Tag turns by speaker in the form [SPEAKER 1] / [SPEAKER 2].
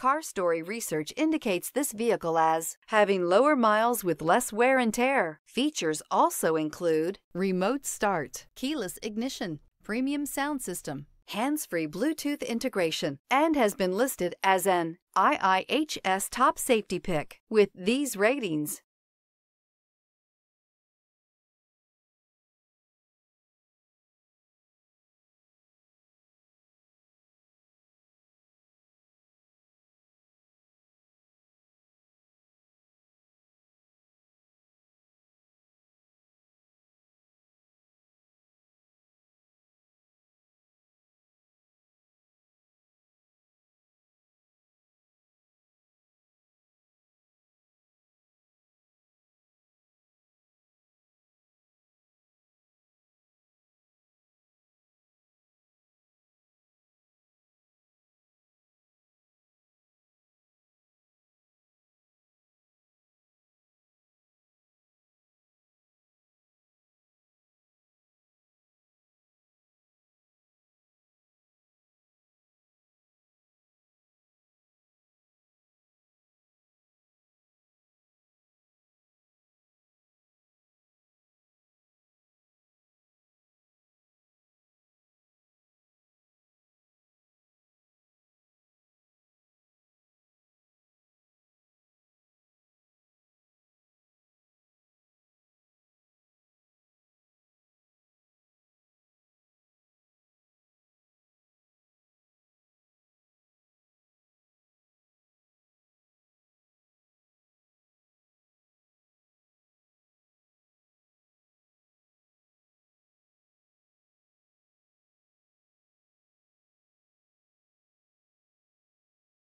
[SPEAKER 1] Car Story research indicates this vehicle as having lower miles with less wear and tear. Features also include remote start, keyless ignition, premium sound system, hands-free Bluetooth integration, and has been listed as an IIHS top safety pick. With these ratings,